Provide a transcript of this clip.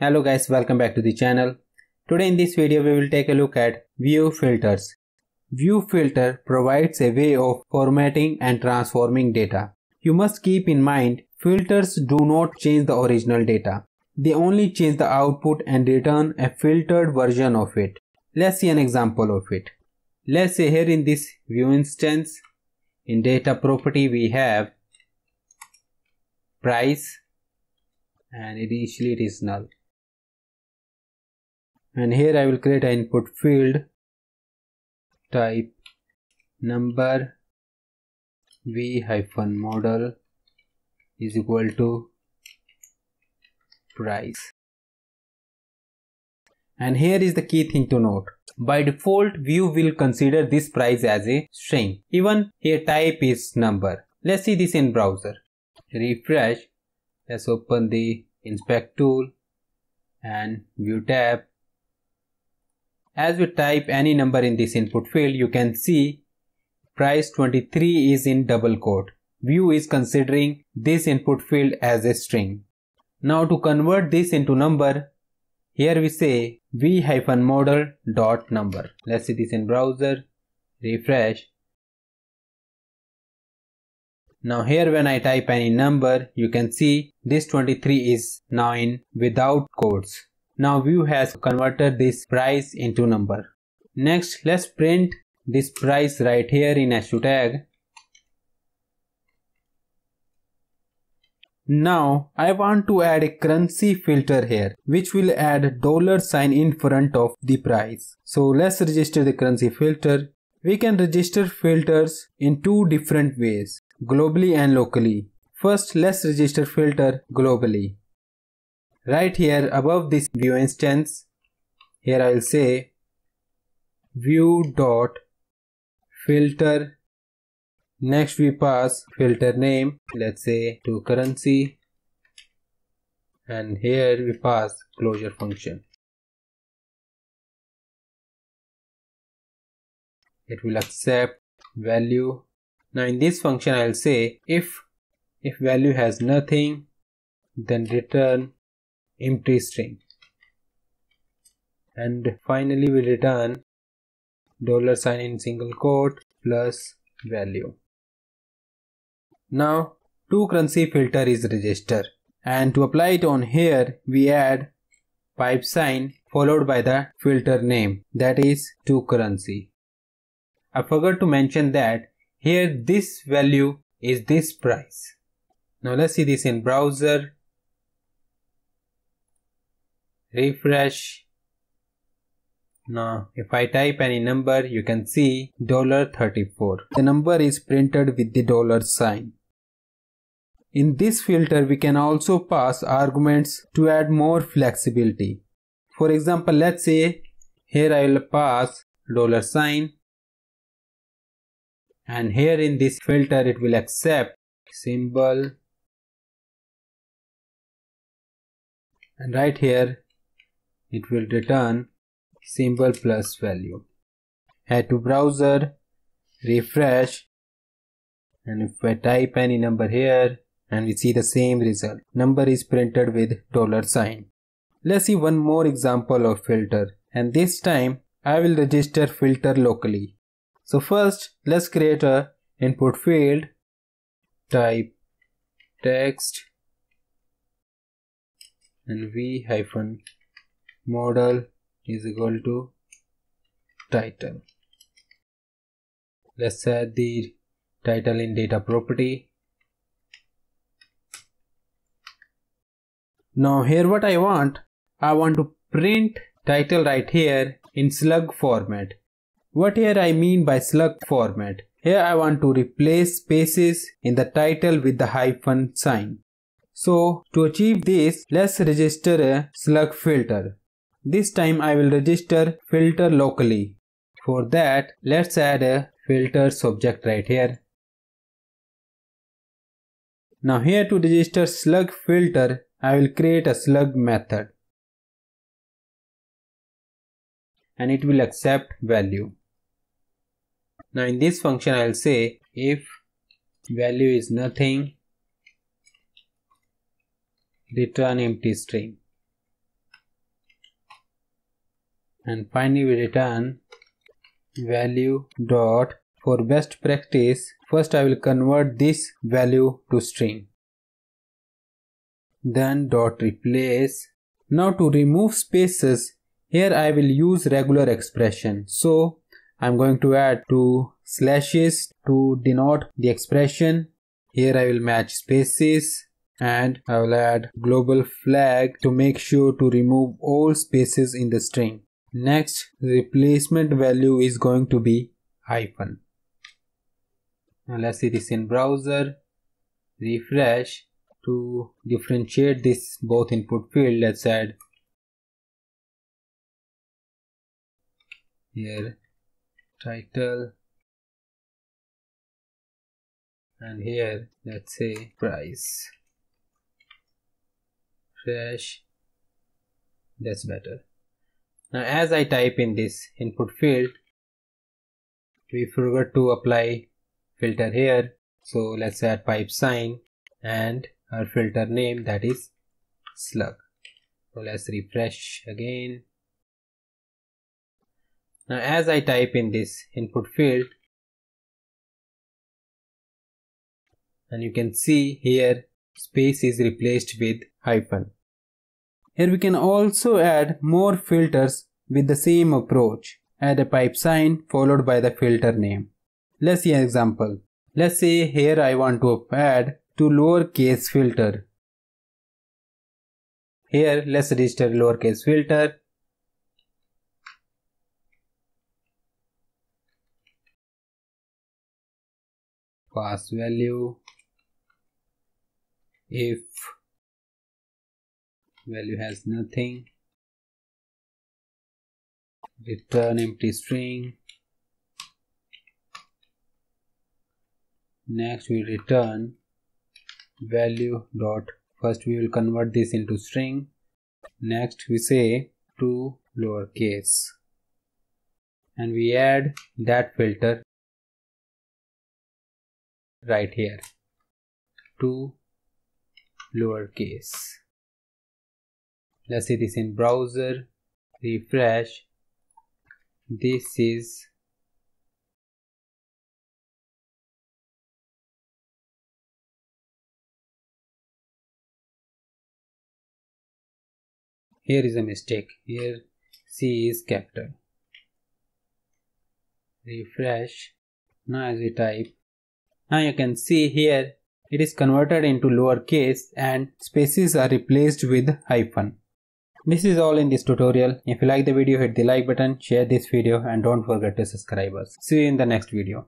Hello guys, welcome back to the channel. Today in this video we will take a look at Vue filters. Vue filter provides a way of formatting and transforming data. You must keep in mind filters do not change the original data. They only change the output and return a filtered version of it. Let's see an example of it. Let's say here in this Vue instance, in data property we have price and initially it is null and here I will create an input field type number v hyphen model is equal to price. And here is the key thing to note. By default Vue will consider this price as a string. Even here type is number. Let's see this in browser. Refresh. Let's open the inspect tool and Vue tab as we type any number in this input field, you can see price 23 is in double quote. Vue is considering this input field as a string. Now to convert this into number, here we say v-model dot number. Let's see this in browser, refresh. Now here when I type any number, you can see this 23 is now in without quotes. Now Vue has converted this price into number. Next let's print this price right here in h2 tag. Now I want to add a currency filter here which will add dollar sign in front of the price. So let's register the currency filter. We can register filters in two different ways globally and locally. First let's register filter globally right here above this Vue instance here I will say Vue dot filter next we pass filter name let's say to currency and here we pass closure function. It will accept value. Now in this function I'll say if if value has nothing then return empty string. And finally we return dollar sign in single quote plus value. Now to currency filter is register and to apply it on here we add pipe sign followed by the filter name. That is to currency. I forgot to mention that here this value is this price. Now let's see this in browser refresh. Now if I type any number you can see $34 the number is printed with the dollar sign. In this filter we can also pass arguments to add more flexibility. For example let's say here I will pass dollar sign. And here in this filter it will accept symbol. And right here it will return symbol plus value. Head to browser, refresh, and if I type any number here, and we see the same result. Number is printed with dollar sign. Let's see one more example of filter, and this time I will register filter locally. So first, let's create a input field, type text, and v hyphen model is equal to title. Let's add the title in data property. Now here what I want I want to print title right here in slug format. What here I mean by slug format? Here I want to replace spaces in the title with the hyphen sign. So to achieve this let's register a slug filter this time I will register filter locally. For that, let's add a filter subject right here. Now here to register slug filter, I will create a slug method. And it will accept value. Now in this function I will say if value is nothing, return empty string. And finally we return value dot. For best practice first I will convert this value to string. Then dot replace. Now to remove spaces here I will use regular expression. So I'm going to add two slashes to denote the expression. Here I will match spaces and I will add global flag to make sure to remove all spaces in the string next replacement value is going to be hyphen. Now let's see this in browser. Refresh to differentiate this both input field. Let's add here title and here let's say price. Fresh that's better now as I type in this input field we forgot to apply filter here so let's add pipe sign and our filter name that is slug. So let's refresh again. Now as I type in this input field and you can see here space is replaced with hyphen here we can also add more filters with the same approach add a pipe sign followed by the filter name let's see an example let's say here I want to add to lowercase filter. Here let's register lowercase filter. Pass value if value has nothing. Return empty string. Next we return value dot. First we will convert this into string. Next we say to lowercase. And we add that filter right here to lowercase let's see this in browser refresh. This is here is a mistake. Here c is capital. Refresh. Now as we type now you can see here it is converted into lowercase and spaces are replaced with hyphen this is all in this tutorial. If you like the video hit the like button share this video and don't forget to subscribe us. See you in the next video